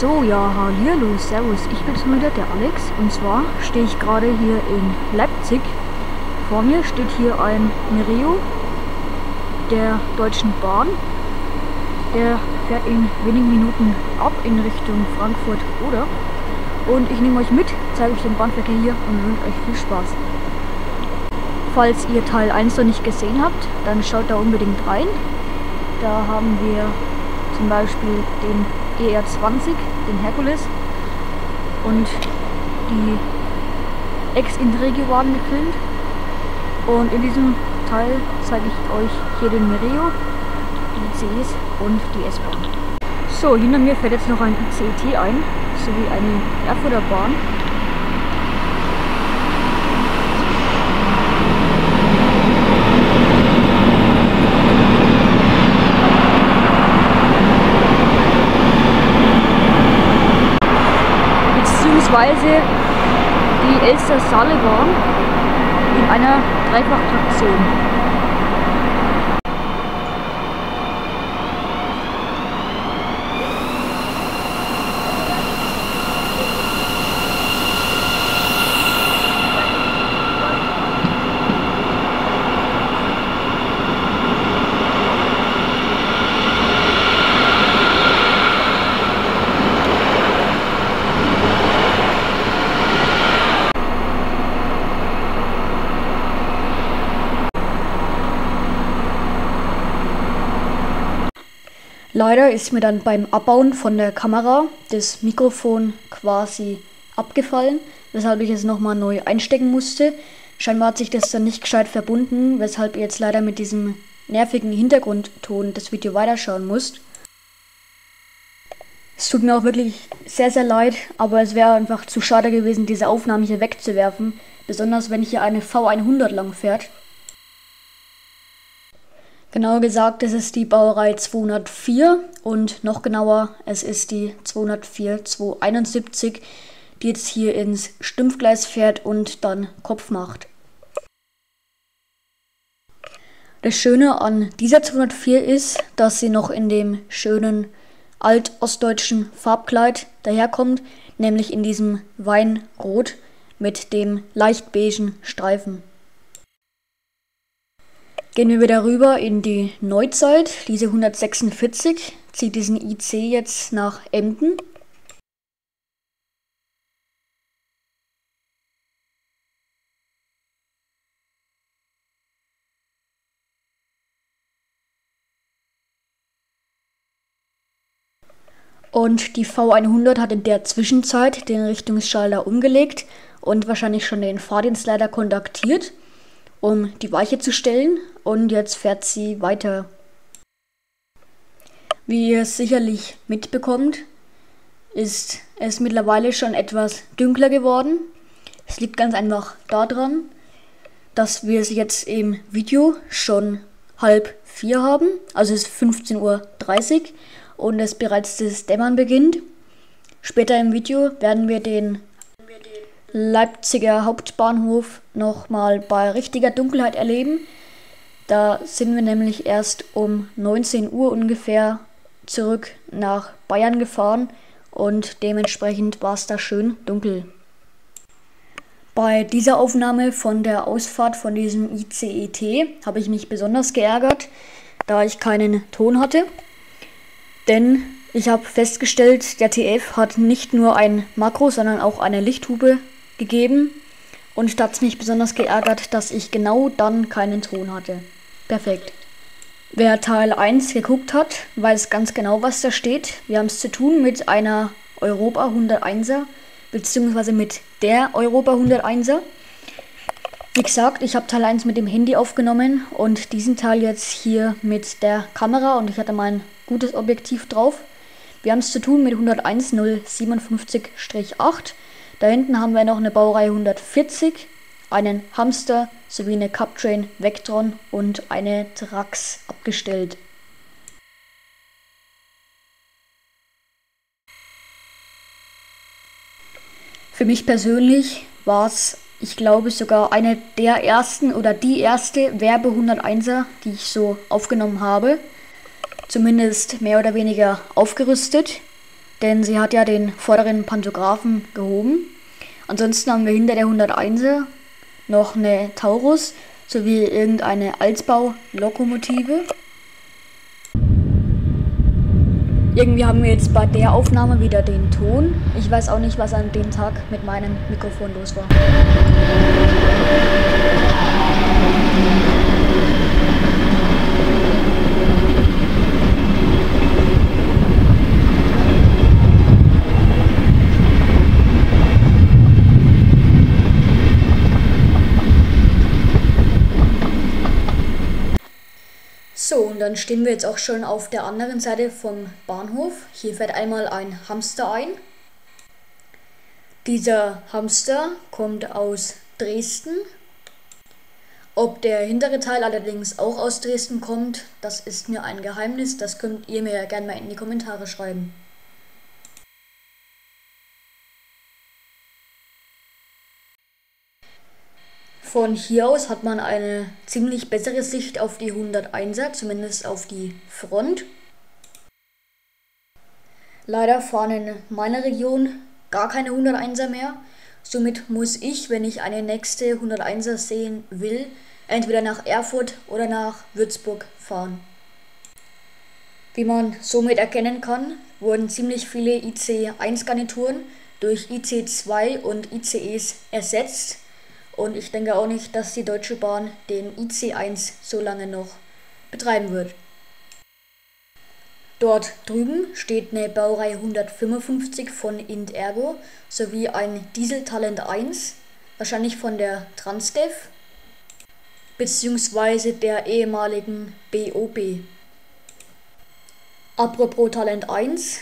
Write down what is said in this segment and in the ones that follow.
So, ja, hallo, servus, ich bin's wieder, der Alex. Und zwar stehe ich gerade hier in Leipzig. Vor mir steht hier ein Mireo der Deutschen Bahn. Der fährt in wenigen Minuten ab in Richtung Frankfurt oder. Und ich nehme euch mit, zeige euch den Bahnverkehr hier und wünsche euch viel Spaß. Falls ihr Teil 1 noch nicht gesehen habt, dann schaut da unbedingt rein. Da haben wir zum Beispiel den ER20, den Herkules und die Ex-Intrigio-Wagen gefilmt. Und in diesem Teil zeige ich euch hier den Mireo, die ICEs und die S-Bahn. So, hinter mir fährt jetzt noch ein ICET ein, sowie eine Erfurter Bahn. Beziehungsweise die Elster Saalebahn in einer Dreifachtraktion. Leider ist mir dann beim Abbauen von der Kamera das Mikrofon quasi abgefallen, weshalb ich es nochmal neu einstecken musste. Scheinbar hat sich das dann nicht gescheit verbunden, weshalb ihr jetzt leider mit diesem nervigen Hintergrundton das Video weiterschauen müsst. Es tut mir auch wirklich sehr, sehr leid, aber es wäre einfach zu schade gewesen, diese Aufnahme hier wegzuwerfen. Besonders wenn hier eine V100 lang fährt. Genauer gesagt, es ist die Baureihe 204 und noch genauer, es ist die 204 271, die jetzt hier ins Stumpfgleis fährt und dann Kopf macht. Das Schöne an dieser 204 ist, dass sie noch in dem schönen alt-ostdeutschen Farbkleid daherkommt, nämlich in diesem Weinrot mit dem leicht beigen Streifen. Gehen wir wieder rüber in die Neuzeit. Diese 146 zieht diesen IC jetzt nach Emden. Und die V100 hat in der Zwischenzeit den Richtungsschalter umgelegt und wahrscheinlich schon den Fahrdienstleiter kontaktiert um die Weiche zu stellen und jetzt fährt sie weiter. Wie ihr sicherlich mitbekommt, ist es mittlerweile schon etwas dunkler geworden. Es liegt ganz einfach daran, dass wir es jetzt im Video schon halb vier haben, also es ist 15.30 Uhr und es bereits das Dämmern beginnt. Später im Video werden wir den Leipziger Hauptbahnhof nochmal bei richtiger Dunkelheit erleben. Da sind wir nämlich erst um 19 Uhr ungefähr zurück nach Bayern gefahren und dementsprechend war es da schön dunkel. Bei dieser Aufnahme von der Ausfahrt von diesem ICET habe ich mich besonders geärgert, da ich keinen Ton hatte. Denn ich habe festgestellt, der TF hat nicht nur ein Makro, sondern auch eine Lichthupe gegeben und da hat es mich besonders geärgert, dass ich genau dann keinen Ton hatte. Perfekt. Wer Teil 1 geguckt hat, weiß ganz genau, was da steht. Wir haben es zu tun mit einer Europa 101er, beziehungsweise mit der Europa 101er. Wie gesagt, ich habe Teil 1 mit dem Handy aufgenommen und diesen Teil jetzt hier mit der Kamera und ich hatte mein gutes Objektiv drauf. Wir haben es zu tun mit 101 057-8 da hinten haben wir noch eine Baureihe 140, einen Hamster sowie eine Cuptrain Vectron und eine Trax abgestellt. Für mich persönlich war es, ich glaube, sogar eine der ersten oder die erste Werbe 101er, die ich so aufgenommen habe. Zumindest mehr oder weniger aufgerüstet. Denn sie hat ja den vorderen Pantographen gehoben. Ansonsten haben wir hinter der 101er noch eine Taurus sowie irgendeine Altbau-Lokomotive. Irgendwie haben wir jetzt bei der Aufnahme wieder den Ton. Ich weiß auch nicht, was an dem Tag mit meinem Mikrofon los war. So, und dann stehen wir jetzt auch schon auf der anderen Seite vom Bahnhof. Hier fährt einmal ein Hamster ein. Dieser Hamster kommt aus Dresden. Ob der hintere Teil allerdings auch aus Dresden kommt, das ist mir ein Geheimnis. Das könnt ihr mir ja gerne mal in die Kommentare schreiben. Von hier aus hat man eine ziemlich bessere Sicht auf die 101er, zumindest auf die Front. Leider fahren in meiner Region gar keine 101er mehr. Somit muss ich, wenn ich eine nächste 101er sehen will, entweder nach Erfurt oder nach Würzburg fahren. Wie man somit erkennen kann, wurden ziemlich viele IC1-Garnituren durch IC2 und ICEs ersetzt und ich denke auch nicht, dass die Deutsche Bahn den IC1 so lange noch betreiben wird. Dort drüben steht eine Baureihe 155 von Intergo sowie ein Diesel Talent 1, wahrscheinlich von der Transdev bzw. der ehemaligen BOB. Apropos Talent 1,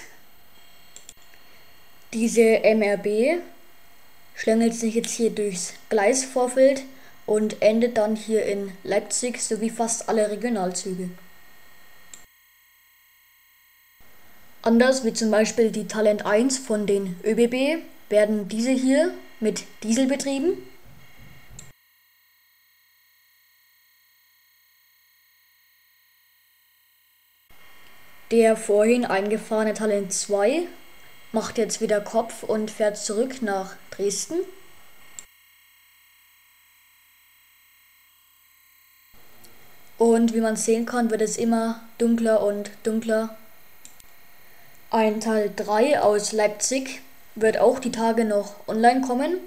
diese MRB schlängelt sich jetzt hier durchs Gleisvorfeld und endet dann hier in Leipzig sowie fast alle Regionalzüge. Anders wie zum Beispiel die Talent 1 von den ÖBB werden diese hier mit Diesel betrieben. Der vorhin eingefahrene Talent 2 macht jetzt wieder Kopf und fährt zurück nach Dresden. Und wie man sehen kann, wird es immer dunkler und dunkler. Ein Teil 3 aus Leipzig wird auch die Tage noch online kommen.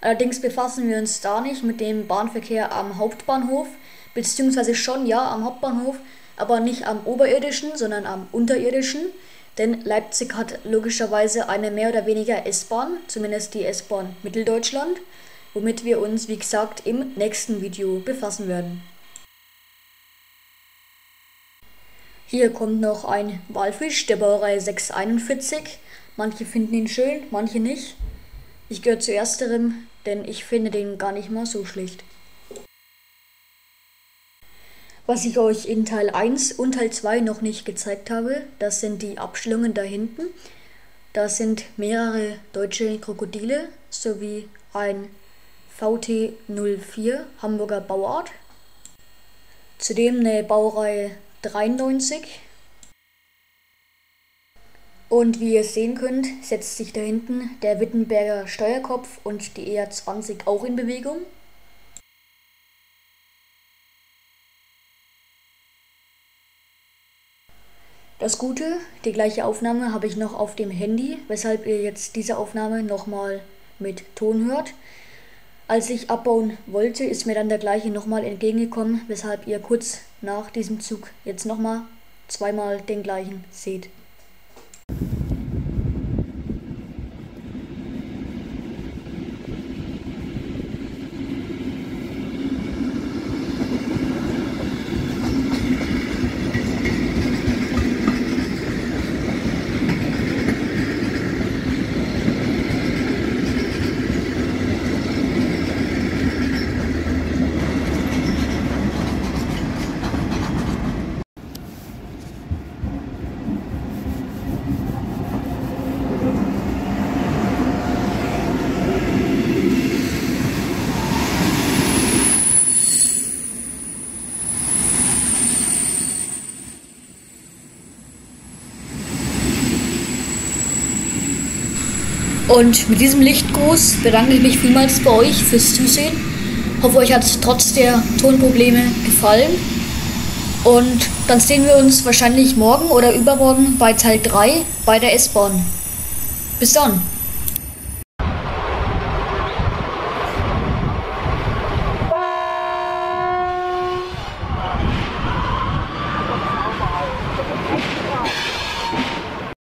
Allerdings befassen wir uns da nicht mit dem Bahnverkehr am Hauptbahnhof, beziehungsweise schon ja am Hauptbahnhof, aber nicht am oberirdischen, sondern am unterirdischen. Denn Leipzig hat logischerweise eine mehr oder weniger S-Bahn, zumindest die S-Bahn Mitteldeutschland, womit wir uns, wie gesagt, im nächsten Video befassen werden. Hier kommt noch ein Walfisch der Baureihe 641. Manche finden ihn schön, manche nicht. Ich gehöre zu ersterem, denn ich finde den gar nicht mal so schlecht. Was ich euch in Teil 1 und Teil 2 noch nicht gezeigt habe, das sind die Abstellungen da hinten. Da sind mehrere deutsche Krokodile sowie ein VT04 Hamburger Bauart. Zudem eine Baureihe 93. Und wie ihr sehen könnt, setzt sich da hinten der Wittenberger Steuerkopf und die ER20 auch in Bewegung. Das Gute, die gleiche Aufnahme habe ich noch auf dem Handy, weshalb ihr jetzt diese Aufnahme nochmal mit Ton hört. Als ich abbauen wollte, ist mir dann der gleiche nochmal entgegengekommen, weshalb ihr kurz nach diesem Zug jetzt nochmal zweimal den gleichen seht. Und mit diesem Lichtgruß bedanke ich mich vielmals bei euch fürs Zusehen. Hoffe, euch hat es trotz der Tonprobleme gefallen. Und dann sehen wir uns wahrscheinlich morgen oder übermorgen bei Teil 3 bei der S-Bahn. Bis dann.